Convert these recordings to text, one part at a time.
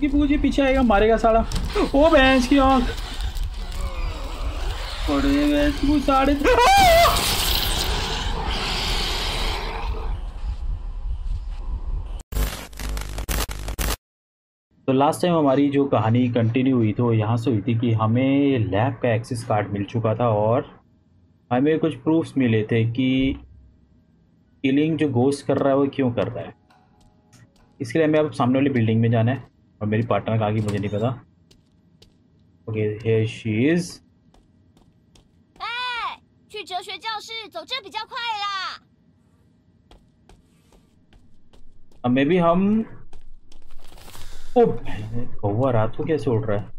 की ही पीछे आएगा, मारेगा साड़ा ओ, भैंस की आँख। अरे भैंस की पूछ साढ़े। तो लास्ट टाइम हमारी जो कहानी कंटिन्यू हुई तो यहाँ से हुई थी कि हमें लैब का एक्सेस कार्ड मिल चुका था और हमें कुछ प्रूफ्स मिले थे कि किलिंग जो गोस्ट कर रहा है वो क्यों कर रहा है इसके लिए हमें अब सामने वाली बिल्डिंग में जाना है और मेरी पार्टनर कहा कि मुझे नहीं पता ओके हियर शी इज 哎，去哲学教室，走这比较快啦。 अब मे बी हम ओ कौवा रात को कैसे उड़ रहा है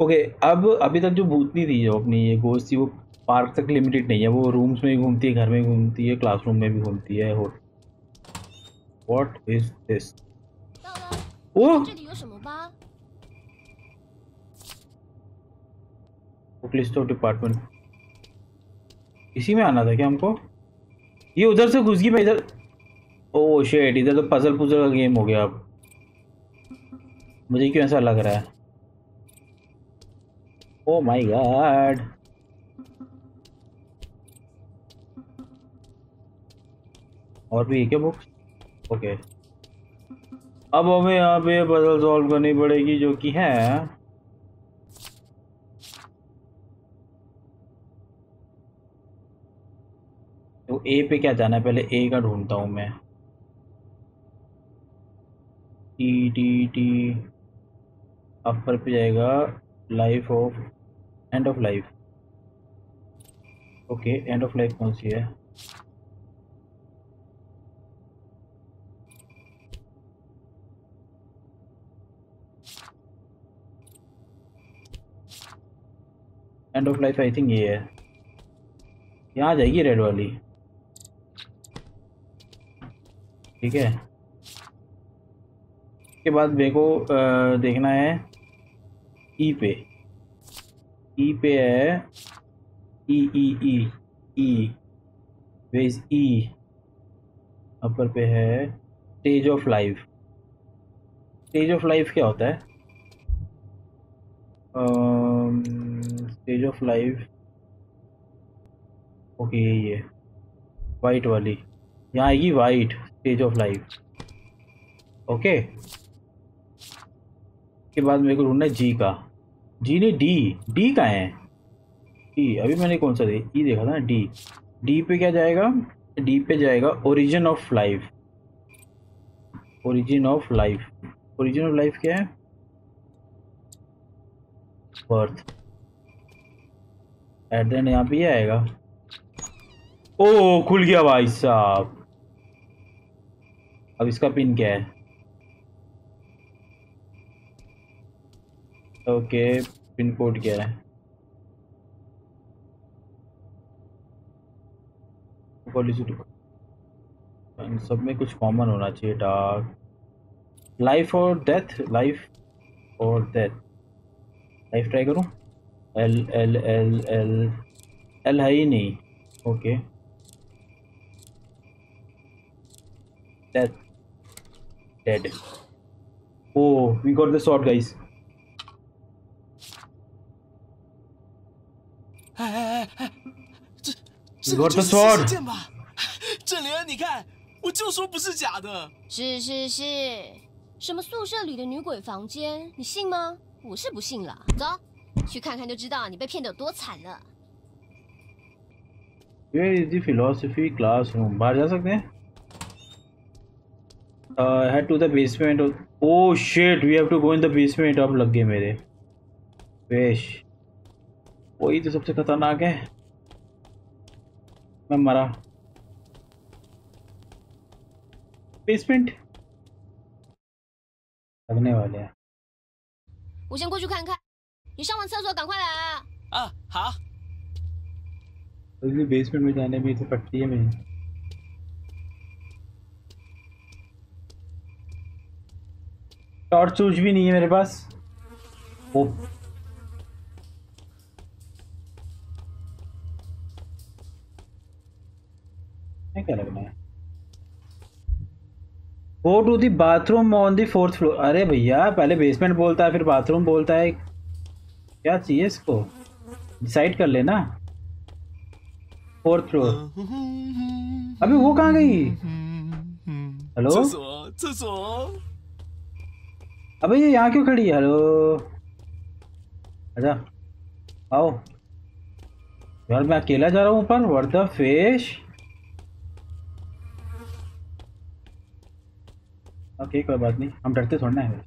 ओके, अब, अभी तक जो भूतनी थी जो अपनी ये गोश्त थी वो पार्क तक लिमिटेड नहीं है, वो रूम्स में घूमती है, घर में घूमती है क्लासरूम में भी घूमती है और what is this oh! Police department इसी में आना था क्या हमको? ये उधर से घुस गई, मैं इधर ओ शेट इधर तो पजल पुजल का गेम हो गया अब। मुझे क्यों ऐसा लग रहा है? ओ माय गॉड और भी है क्या बुक्स ओके अब हमें यहाँ पे पजल सॉल्व करनी पड़ेगी जो कि है। तो ए पे क्या जाना है? पहले ए का ढूंढता हूँ मैं। टी टी टी अपर पे जाएगा। Life of end of life okay end of life कौन सी है? End of life I think ये है। यहाँ आ जाएगी रेड वाली। ठीक है। उसके बाद मेरे को देखना है ई पे। ई पे है ई ई ई ई वेज ई अपर पे है stage of life stage of life क्या होता है? स्टेज ऑफ़ लाइफ ओके ये वाइट वाली। यहाँ आएगी white stage of life okay के बाद मेरे को ढूंढना है जी का। जी नहीं डी डी का है? डी अभी मैंने कौन सा दे ई देखा था ना डी डी पे क्या जाएगा? डी पे जाएगा origin of life origin of life origin of life क्या है? बर्थ एट एंड यहाँ पे ये आएगा। ओ, खुल गया भाई साहब। अब इसका पिन क्या है? ओके, पिन कोड क्या है? सब में कुछ कॉमन होना चाहिए डार्क लाइफ और डेथ लाइफ और डेथ लाइफ ट्राई करूँ? L L L L L है ही नहीं। Okay death dead oh we got the sword guys 哎哎哎，这 We 这个 got 就 the 是 sword 事件吧？郑莲，你看，我就说不是假的。是是是，什么宿舍里的女鬼房间，你信吗？我是不信了。走，去看看就知道你被骗得有多惨了。 where is the philosophy classroom बाहर जा सकते हैं uh, head to the basement of, oh shit we have to go in the basement अब लग गए मेरे वेश वही तो सबसे खतरनाक है मैं मरा बेसमेंट लगने वाले हैं 我先过去看看，你上完厕所赶快来啊！啊，好， इसलिए बेसमेंट में जाने भी तो पट्टी है मेरी टॉर्च सूच भी नहीं है मेरे पास ओ इसमें क्या लगना है? Go to the bathroom on the fourth floor अरे भैया, पहले बेसमेंट बोलता है, फिर बाथरूम बोलता है। क्या चाहिए इसको? डिसाइड कर लेना। फोर्थ फ्लोर अभी वो कहाँ गई? हेलो अबे ये यहाँ क्यों खड़ी है? हेलो अच्छा। आओ। यार, मैं अकेला जा रहा हूँ ऊपर। वर्द फेश ओके कोई बात नहीं हम डरते थोड़ा ना है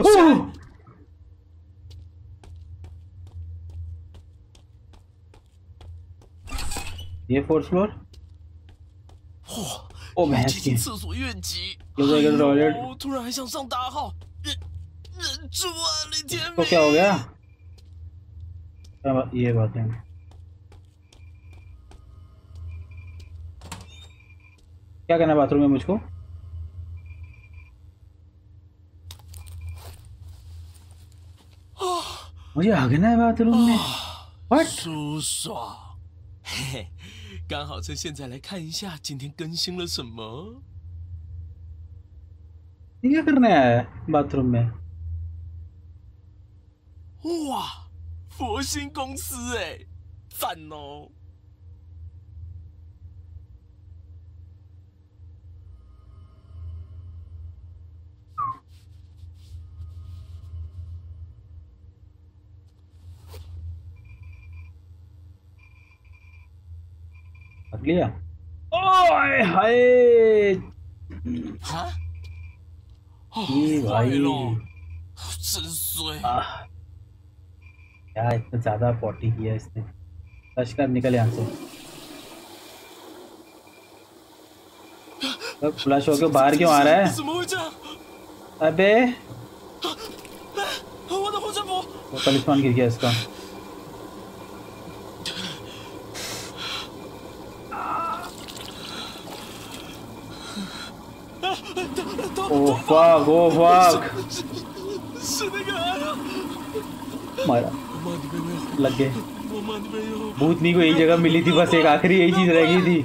ओह! ये फोर्थ फ्लोर 嚯、ओ 越 भैंस 接 की 近厕所越急。有这个哎 toilet 呦突然还想上大号，忍忍住啊，雷天 तो 美。 क्या हो गया क्या बात- ये बात है क्या करना है बाथरूम में मुझको मुझे हगना है बाथरूम में What? 舒爽。嘿嘿，刚好趁现在来看一下今天更新了什么。 ये क्या करने आया है बाथरूम में 哇，佛心公司哎，赞哦！ लिया। ओए हाय। ये भाई। क्या इतना ज़्यादा पॉटी किया इसने? रश कर निकल यहाँ से। तो फ्लश होके बाहर क्यों आ रहा है? अबे। वो तो गिर गया इसका। Fuck, oh fuck. मारा। लग गए। भूतनी को यही जगह मिली थी बस एक आखिरी यही चीज़ रह गई थी।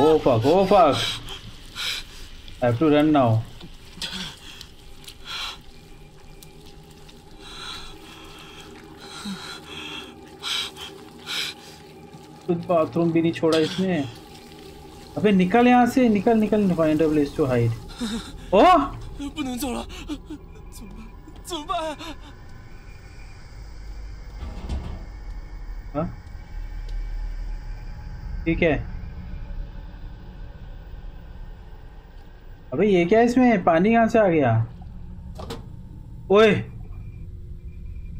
ओ fuck oh fuck I have to run now कुछ बाथरूम भी नहीं छोड़ा इसने। अबे निकल यहाँ से निकल निकल find a place to hide oh 不能走了，怎么办？怎么办？ हाँ? ठीक है अबे ये क्या है इसमें पानी कहाँ से आ गया ओए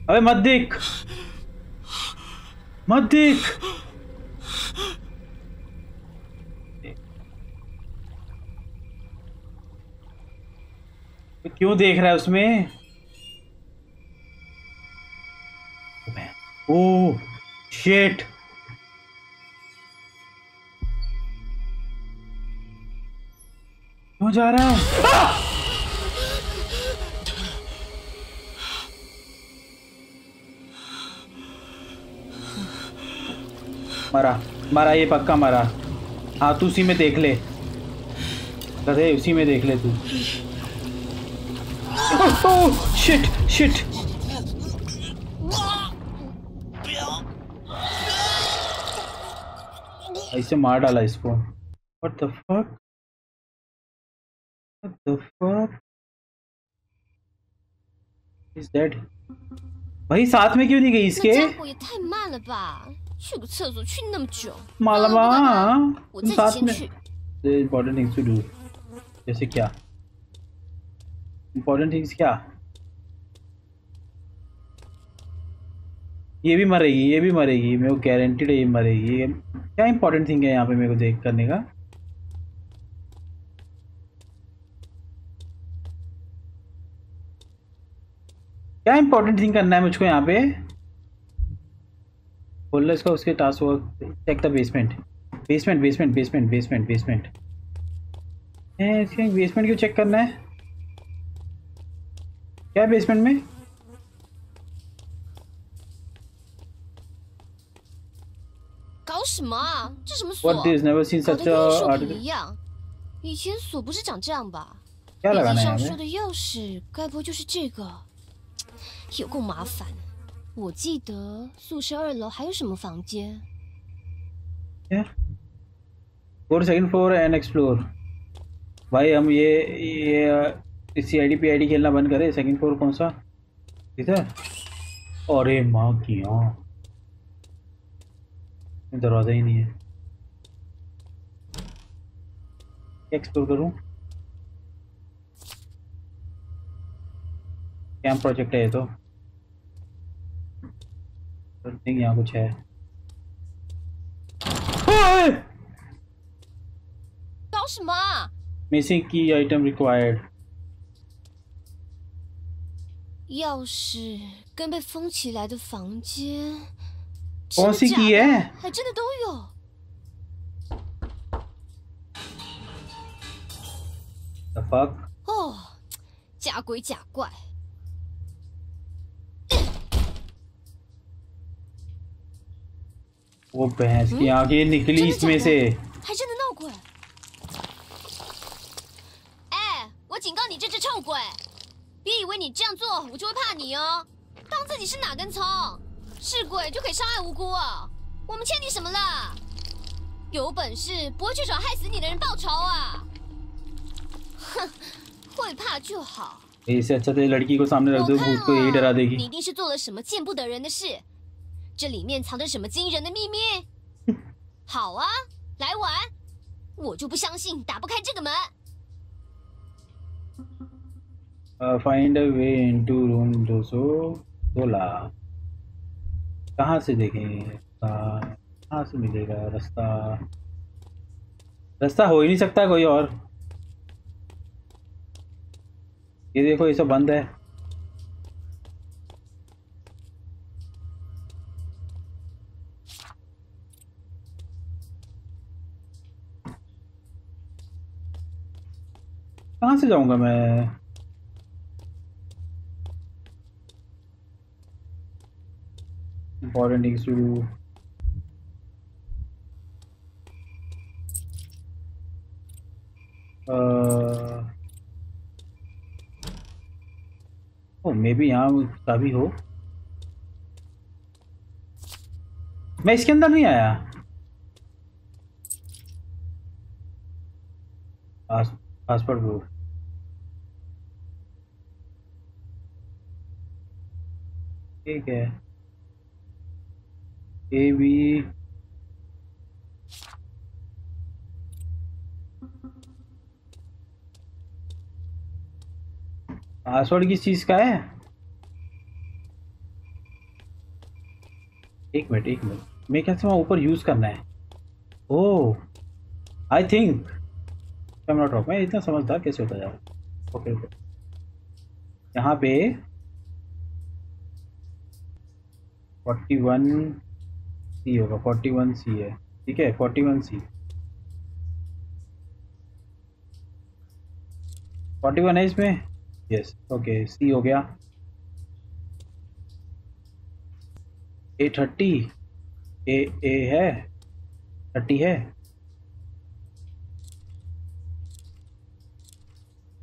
अबे मत देख मत देख क्यों देख रहा है उसमें? ओ शिट क्यों जा रहा है? मरा मरा, ये पक्का मरा। हाँ तू उसी में देख ले। उसी में देख ले तू। Oh, shit, shit. ऐसे मार डाला इसको। What the fuck? What the fuck? Is dead भाई साथ में क्यों नहीं गई इसके? मालबा साथ में बॉडी थिंग्स टू डू जैसे क्या? इम्पोर्टेंट थिंग्स क्या? ये भी मरेगी, ये भी मरेगी, मेरे को गारंटीड है ये मरेगी। ये क्या इंपॉर्टेंट थिंग है यहाँ पे मेरे को देख करने का? क्या इंपॉर्टेंट थिंग करना है मुझको यहाँ पे? बोल रहा इसको, उसके task work check the basement basement basement basement basement basement basement क्यों चेक करना है? क्या है बेसमेंट में 搞什么啊？这什么锁？ What this never seen 搞 such 得跟艺术 a 品 article 一样。以前锁不是长这样吧？ क्या 笔 लगाना 记 है 上说 हमें 的钥匙，该不会就是这个？有够麻烦。我记得宿舍二楼还有什么房间？ क्या go to second floor and explore भाई हम ये ये सी आई डी आई डी खेलना बंद करे सेकंड फ्लोर कौन सा? इधर। अरे माँ की हाँ दरवाज़ा ही नहीं है। एक्सप्लोर करूँ? कैंप प्रोजेक्ट है ये तो। नहीं यहाँ कुछ है। Missing key item required 钥匙跟被封起来的房间， कौन सी 真的假 की 的 है 还真的都有。 The fuck? 哦，假鬼假怪， वो भैंस की आंखें निकली真的 इसमें 假 से 的？还真的闹鬼。哎，我警告你这只臭鬼， 别以为你这样做我就会怕你哦。当自己是哪根葱？是鬼就可以伤害无辜哦？我们欠你什么了？有本事不会去找害死你的人报仇啊！哼，会怕就好。 इससे अच्छा तो ये लड़की को सामने रख 我 दो 看 भूत को यही डरा 哦，你 देगी 一定是做了什么见不得人的事，这里面藏着什么惊人的秘密？好啊，来玩！我就不相信打不开这个门。 Uh, find a way into room 216 कहाँ से देखें रास्ता। कहाँ से मिलेगा रास्ता? रास्ता हो ही नहीं सकता कोई और। ये देखो ये सब बंद है। कहाँ से जाऊँगा मैं? Important things to do uh, maybe यहाँ चाबी हो। मैं इसके अंदर नहीं आया। पास पासवर्ड प्रूफ ठीक है। ए बी पासवर्ड किस चीज़ का है? एक मिनट एक मिनट। मेरे ख्याल से वहाँ ऊपर यूज़ करना है? ओह I think I not rock मैं इतना समझदार कैसे होता जा ओके ओके यहाँ पे फोर्टी वन सी होगा फोर्टी वन सी है। ठीक है? Forty one C forty one है इसमें? यस ओके सी हो गया। ए थर्टी ए ए है? थर्टी है?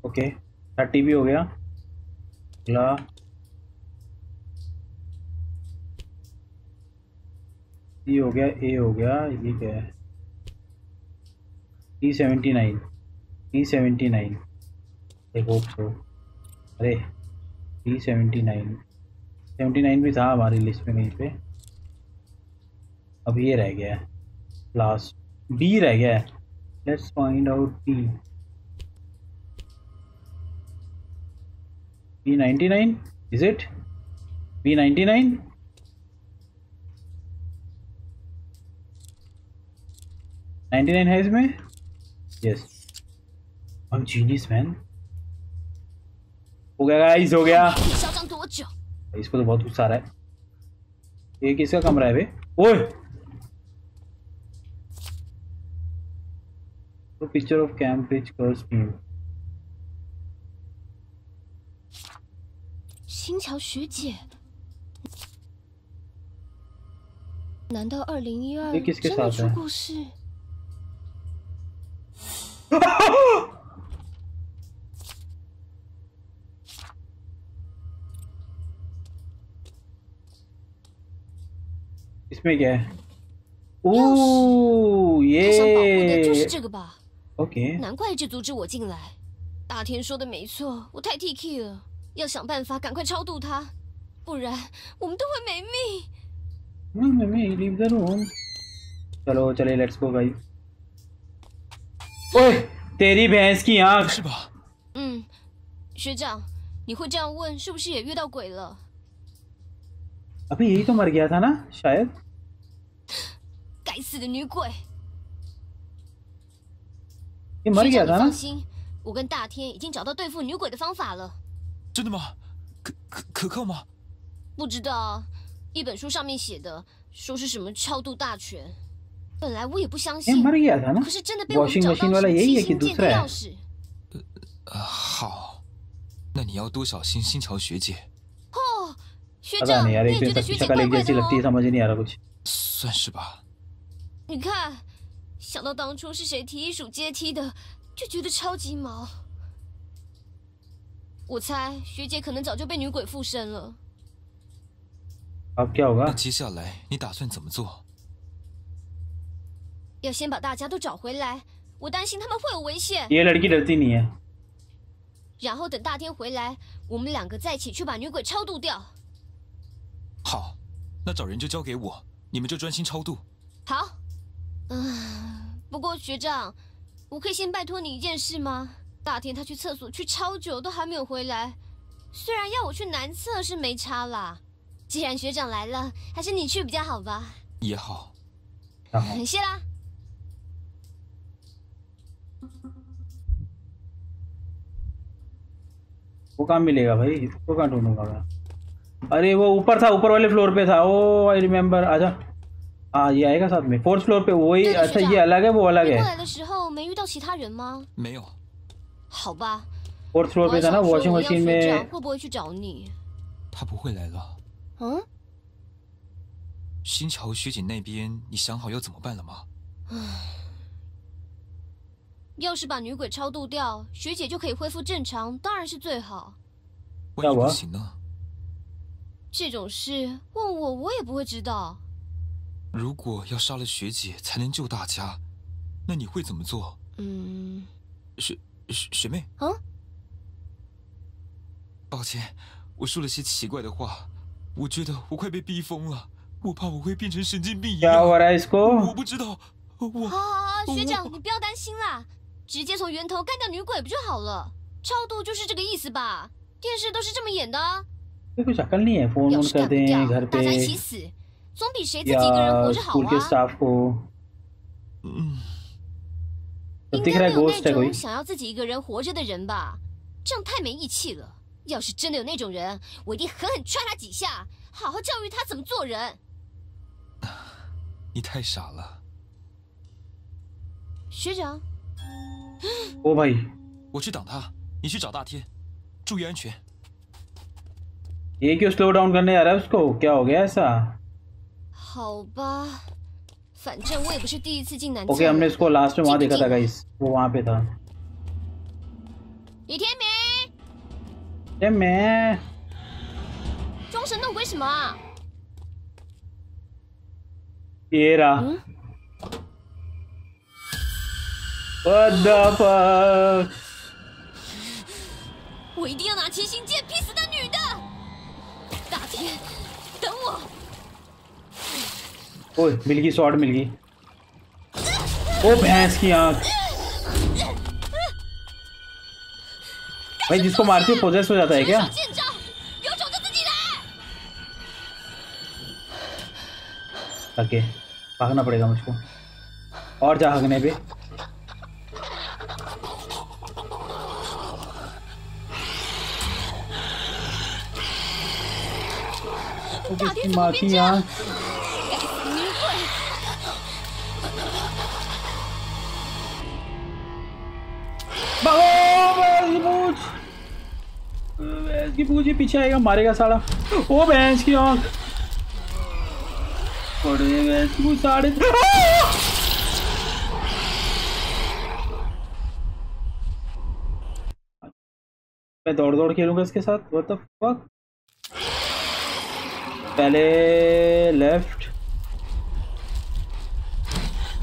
ओके थर्टी भी हो गया। अगला। सी हो गया ए हो गया, ये क्या है? E seventy nine E seventy nine I hope so अरे E seventy nine seventy nine भी था हमारी लिस्ट में कहीं पे। अब ये रह गया है लास्ट बी रह गया है। Let's find out B B ninety nine is it B ninety nine ninety nine है इसमें यस हम जीनियस मैन हो गया गाइस हो गया 你嚣张多久？ इसको तो बहुत गुस्सा आ रहा है ये किसका कमरा है बे ओए तो picture of Cambridge girls team 新桥学姐， 难道二零一二 ये किसके 真的 साथ 出 है? 过事？ इसमें क्या है ओ 他想保护的就是 ये 这个吧？ okay 难怪一直阻止我进来。大天说的没错，我太 T K 了，要想办法赶快超度他，不然我们都会没命。 mummy mummy leave the room चलो चले लेट्स गो भाई ओए तेरी भैंस की 没 आंख 事吧？嗯，学长，你会这样问，是不是也遇到鬼了？ अबे यही तो मर गया था ना शायद 该死的女鬼！学长放心，我跟大天已经找到对付女鬼的方法了。真的吗？可可可靠吗？不知道，一本书上面写的，说是什么超度大全。本来我也不相信，可是真的被我们找到神器——青铜钥匙。呃呃，好，那你要多小心，星桥学姐。哦，学长，我也觉得学姐怪怪的。算是吧你看想到当初是谁提议数阶梯的就觉得超级毛。我猜学姐可能早就被女鬼附身了那接下来你打算怎么做？要先把大家都找回来我担心他们会有危险。然后等大天回来我们两个再一起去把女鬼超度掉。好那找人就交给我你们就专心超度。好。嗯，不过学长，我可以先拜托你一件事吗？大天他去厕所去超久，都还没有回来。虽然要我去男厕是没差啦，既然学长来了，还是你去比较好吧。也好， हाँ, 谢啦。 वो कहाँ मिलेगा भाई इसको कहाँ ढूंढूंगा मैं अरे वो ऊपर था ऊपर वाले फ्लोर पे था ओ आई रिमेम्बर आजा हाँ ये आएगा साथ में फोर्थ फ्लोर पे वही ना, ना, अच्छा शुजा। ये अलग है वो अलग 你过 है 来的时候没遇到其他人吗？没有，好吧， फोर्थ 我 फ्लोर 还 पे था ना 想说 वॉशिंग 我要 मशीन 学长 में 会不会去找你？他不会来了。嗯，新桥学姐那边，你想好要怎么办了吗？要是把女鬼超度掉，学姐就可以恢复正常，当然是最好。万一那我不行呢？这种事问我，我也不会知道。 如果要杀了学姐才能救大家那你会怎么做？嗯。学学妹？啊？抱歉我说了些奇怪的话我觉得我快被逼疯了我怕我会变成神经病一样。我不知道我好好好学长你不要担心啦直接从源头干掉女鬼不就好了？超度就是这个意思吧电视都是这么演的啊。那为啥跟风一样大家一起死。总比谁自己一个人 या 活着好 स्कूल के 啊。 स्टाफ को 嗯， तो 应 दिख 该 रहा 没 है 有 घोस्ट 那 है 种 कोई 想要自己一个人活着的人吧？这样太没义气了。要是真的有那种人，我一定狠狠踹他几下，好好教育他怎么做人。你太傻了。学长， ओ भाई 我去挡他，你去找大天，注意安全。 ये क्यों स्लो डाउन करने आ रहा है उसको क्या हो गया ऐसा 好吧，反正我也不是第一次进男厕 ओके हमने 了。 इसको लास्ट में वहां ठीक है, देखा था ठीक है। गाइस वो वहां पे था 李天明， ये मैं 装神弄鬼什么啊？ ये रहा 嗯， What the fuck 我一定要拿七星剑劈死那女的！大天，等我！ ओ मिल गई शॉट मिल गई। ओ भैंस की आँख। भाई, जिसको मारती है पोजेस हो जाता है क्या? ओके, भागना पड़ेगा मुझको। और जा भागने पे। मारती यार की पूछ पीछे आएगा, मारेगा साला। ओ भैंस की आँख। अरे तू साढ़े मैं दौड़ दौड़ खेलूँगा इसके साथ। व्हाट द फक पहले लेफ़्ट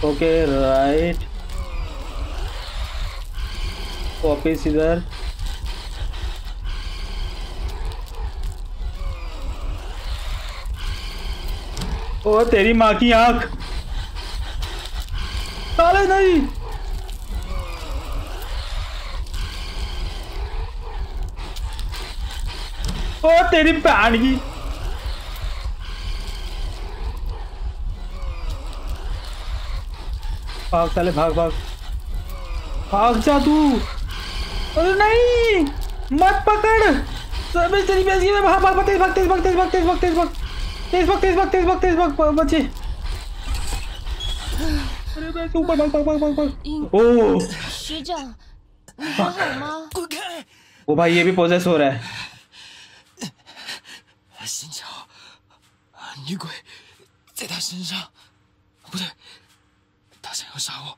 ओके राइट वापिस इधर। ओ तेरी माँ की आँख। साले नहीं। ओ तेरी भैन की। भाग साले, भाग भाग। भाग जा तू। अरे नहीं, मत पकड़। तेरी में भाग भाग, तेज भाग तेज भाग तेज भाग तेज भाग तेज भाग। तेज भाग तेज भाग तेज भाग तेज भाग बच्चे अरे मैं ऊपर भाग भाग भाग भाग भाग ओ 学长，你还好吗？滚开！ वो भाई ये भी पोजेस हो रहा है 新桥，女鬼在他身上，不对，他想要杀我，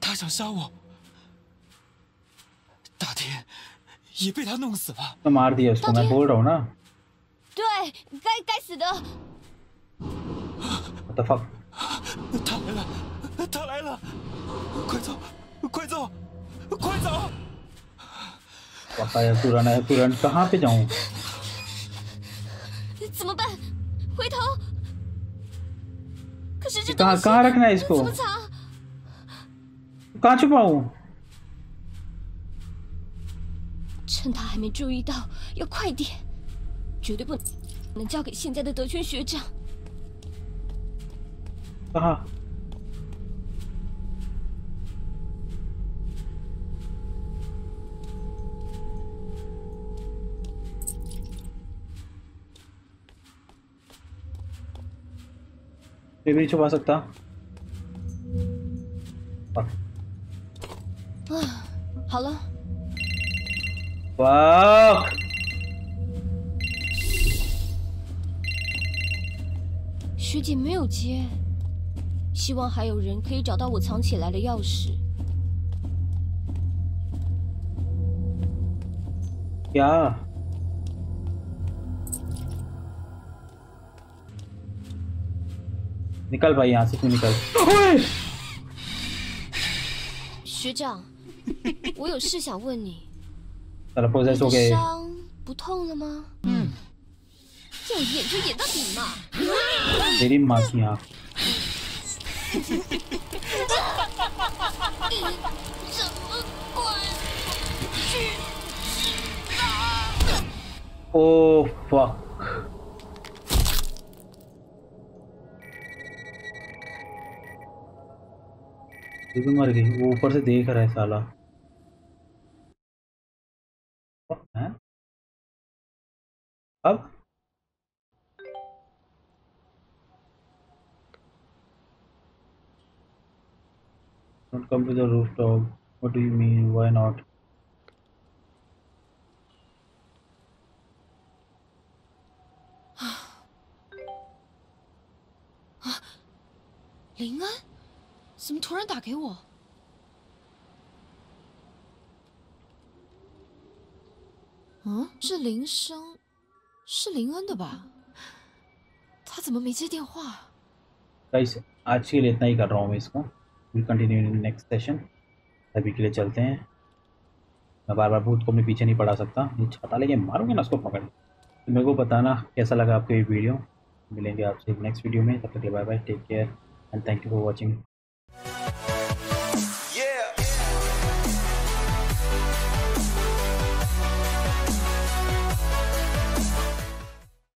他想杀我。大天也被他弄死了。 तो मार दिया उसको मैं बोल रहा हूँ ना 对，该该 死的， What the fuck 他来了，他来了！快走，快走，快走！ पक्का है तुरंत है तुरंत कहाँ पे जाऊँ 怎么办？回头。可是这 कहाँ 东西 कहाँ रखना है इसको 怎么藏？ कहाँ छुपाऊँ 趁他还没注意到，要快点，绝对不能 能交给现在的德军学长。啊！这边去把手打。啊！好了。哇、学姐没有接，希望还有人可以找到我藏起来的钥匙。 क्या निकल भाई यहाँ से तू निकल ओए! 学长，我有事想问你， चलो 你 प्रोसेस हो 的 गए 伤不痛了吗？嗯，要演就演到底嘛。 तेरी माँ की आँख। ओ फक ये भी मर गई। वो ऊपर से देख रहा है साला। अब? Don't come to the rooftop. What do you mean? Why not? 林安，怎么突然打给我？嗯，这铃声是林恩的吧？他怎么没接电话？ guys आज के लिए इतना ही कर रहा हूँ मैं इसको will continue in next session अभी के लिए चलते हैं। मैं बार बार भूत को अपने पीछे नहीं पढ़ा सकता। ये छाता लेके मारूँगा ना उसको पकड़। तो मेरे को बताना कैसा लगा आपको ये वीडियो। मिलेंगे आपसे नेक्स्ट वीडियो में। तब तक bye bye take care and thank you for watching